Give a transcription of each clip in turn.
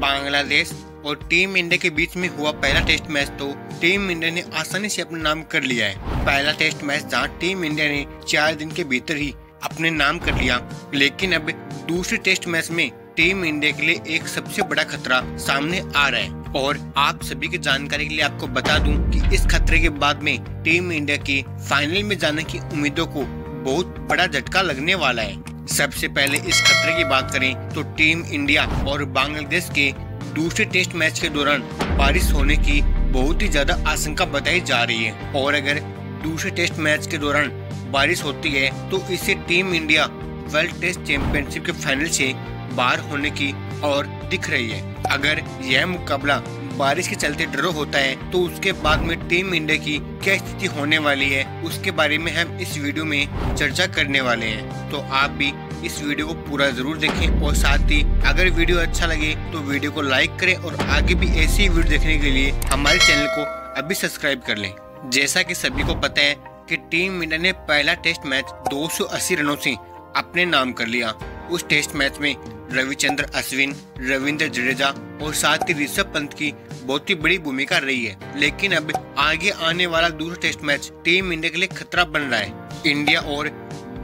बांग्लादेश और team India के बीच में हुआ पहला टेस्ट मैच तो टीम इंडिया ने आसानी से अपना नाम कर लिया है। पहला टेस्ट मैच जहाँ टीम इंडिया ने चार दिन के भीतर ही अपने नाम कर लिया। लेकिन अब दूसरे टेस्ट मैच में टीम इंडिया के लिए एक सबसे बड़ा खतरा सामने आ रहा है। और आप सभी की जानकारी के लिए आपको बता दूँ कि इस खतरे के बाद में टीम इंडिया की फाइनल में जाने की उम्मीदों को बहुत बड़ा झटका लगने वाला है। सबसे पहले इस खतरे की बात करें तो टीम इंडिया और बांग्लादेश के दूसरे टेस्ट मैच के दौरान बारिश होने की बहुत ही ज़्यादा आशंका बताई जा रही है। और अगर दूसरे टेस्ट मैच के दौरान बारिश होती है तो इससे team India world test championship के फाइनल से बाहर होने की और दिख रही है। अगर यह मुकाबला बारिश के चलते ड्रॉ होता है तो उसके बाद में टीम इंडिया की क्या स्थिति होने वाली है, उसके बारे में हम इस वीडियो में चर्चा करने वाले हैं। तो आप भी इस वीडियो को पूरा ज़रूर देखें और साथ ही अगर वीडियो अच्छा लगे तो वीडियो को लाइक करें और आगे भी ऐसी वीडियो देखने के लिए हमारे चैनल को अभी सब्सक्राइब कर लें। जैसा की सभी को पता है की टीम इंडिया ने पहला टेस्ट मैच दो सौ अस्सी रनों ऐसी अपने नाम कर लिया। उस टेस्ट मैच में रविचंद्र अश्विन, रविंद्र जडेजा और साथ ही ऋषभ पंत की बहुत ही बड़ी भूमिका रही है। लेकिन अब आगे आने वाला दूसरा टेस्ट मैच टीम इंडिया के लिए खतरा बन रहा है। इंडिया और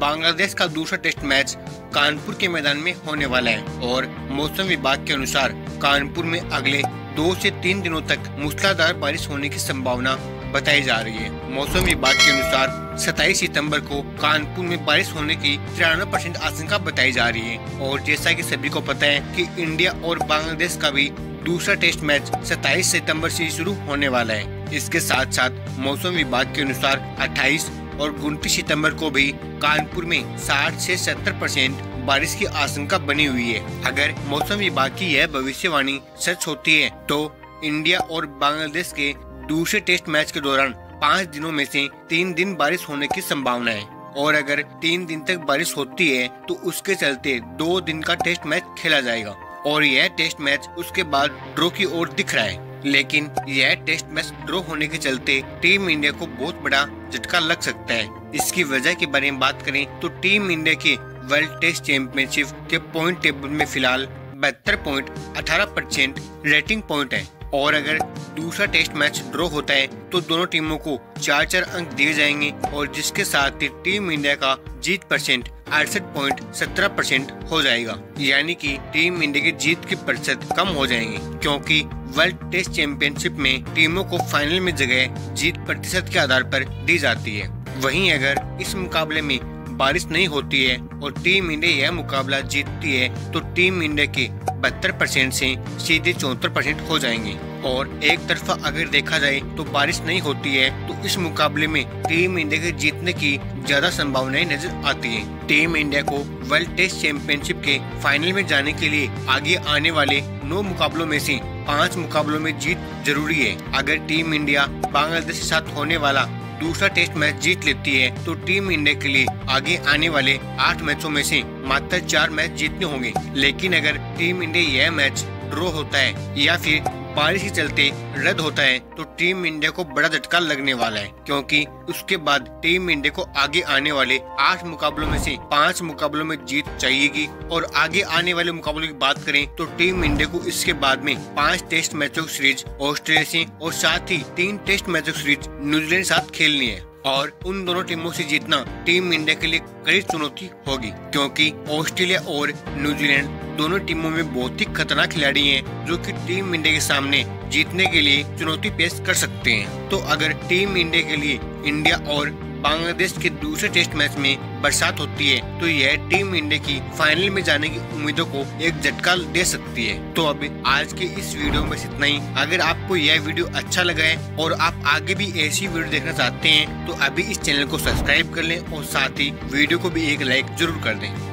बांग्लादेश का दूसरा टेस्ट मैच कानपुर के मैदान में होने वाला है और मौसम विभाग के अनुसार कानपुर में अगले दो से तीन दिनों तक मूसलाधार बारिश होने की संभावना बताई जा रही है। मौसम विभाग के अनुसार 27 सितंबर को कानपुर में बारिश होने की तिरानवे परसेंट आशंका बताई जा रही है। और जैसा कि सभी को पता है कि इंडिया और बांग्लादेश का भी दूसरा टेस्ट मैच 27 सितंबर से शुरू होने वाला है। इसके साथ साथ मौसम विभाग के अनुसार 28 और उनतीस सितंबर को भी कानपुर में 60 से 70 परसेंट बारिश की आशंका बनी हुई है। अगर मौसम विभाग की यह भविष्यवाणी सच होती है तो इंडिया और बांग्लादेश के दूसरे टेस्ट मैच के दौरान पाँच दिनों में से तीन दिन बारिश होने की संभावना है। और अगर तीन दिन तक बारिश होती है तो उसके चलते दो दिन का टेस्ट मैच खेला जाएगा। और यह टेस्ट मैच उसके बाद ड्रॉ की ओर दिख रहा है। लेकिन यह टेस्ट मैच ड्रॉ होने के चलते टीम इंडिया को बहुत बड़ा झटका लग सकता है। इसकी वजह के बारे में बात करें तो टीम इंडिया के वर्ल्ड टेस्ट चैंपियनशिप के पॉइंट टेबल में फ़िलहाल बहत्तर पॉइंट अठारह परसेंट रेटिंग पॉइंट है। और अगर दूसरा टेस्ट मैच ड्रॉ होता है तो दोनों टीमों को चार चार अंक दिए जाएँगे और जिसके साथ ही टीम इंडिया का जीत परसेंट अड़सठ पॉइंट सत्रह परसेंट हो जाएगा। यानी कि टीम इंडिया की जीत की प्रतिशत कम हो जाएँगे, क्योंकि वर्ल्ड टेस्ट चैंपियनशिप में टीमों को फाइनल में जगह जीत प्रतिशत के आधार पर दी जाती है। वहीं अगर इस मुकाबले में बारिश नहीं होती है और टीम इंडिया यह मुकाबला जीतती है तो टीम इंडिया के बहत्तर परसेंट ऐसी सीधे चौहत्तर परसेंट हो जाएँगे। और एक तरफा अगर देखा जाए तो बारिश नहीं होती है तो इस मुकाबले में टीम इंडिया के जीतने की ज़्यादा संभावनाएँ नज़र आती हैं। टीम इंडिया को वर्ल्ड टेस्ट चैंपियनशिप के फाइनल में जाने के लिए आगे आने वाले नौ मुकाबलों में से पाँच मुकाबलों में जीत ज़रूरी है अगर टीम इंडिया बांग्लादेश के साथ होने वाला दूसरा टेस्ट मैच जीत लेती है तो टीम इंडिया के लिए आगे आने वाले आठ मैचों में से मात्र चार मैच जीतने होंगे लेकिन अगर टीम इंडिया यह मैच ड्रॉ होता है या फिर बारिश के चलते रद्द होता है तो टीम इंडिया को बड़ा झटका लगने वाला है, क्योंकि उसके बाद टीम इंडिया को आगे आने वाले आठ मुकाबलों में से पाँच मुकाबलों में जीत चाहिएगी। और आगे आने वाले मुकाबलों की बात करें तो टीम इंडिया को इसके बाद में पाँच टेस्ट मैचों की सीरीज़ ऑस्ट्रेलिया से और साथ ही तीन टेस्ट मैचों की सीरीज़ न्यूजीलैंड के साथ खेलनी है। और उन दोनों टीमों से जीतना टीम इंडिया के लिए कड़ी चुनौती होगी, क्योंकि ऑस्ट्रेलिया और न्यूजीलैंड दोनों टीमों में बहुत ही खतरनाक खिलाड़ी हैं, जो कि टीम इंडिया के सामने जीतने के लिए चुनौती पेश कर सकते हैं। तो अगर टीम इंडिया के लिए इंडिया और बांग्लादेश के दूसरे टेस्ट मैच में बरसात होती है तो यह टीम इंडिया की फाइनल में जाने की उम्मीदों को एक झटका दे सकती है। तो अब आज के इस वीडियो में इतना ही। अगर आपको यह वीडियो अच्छा लगा है और आप आगे भी ऐसी वीडियो देखना चाहते हैं तो अभी इस चैनल को सब्सक्राइब कर लें और साथ ही वीडियो को भी एक लाइक ज़रूर कर दें।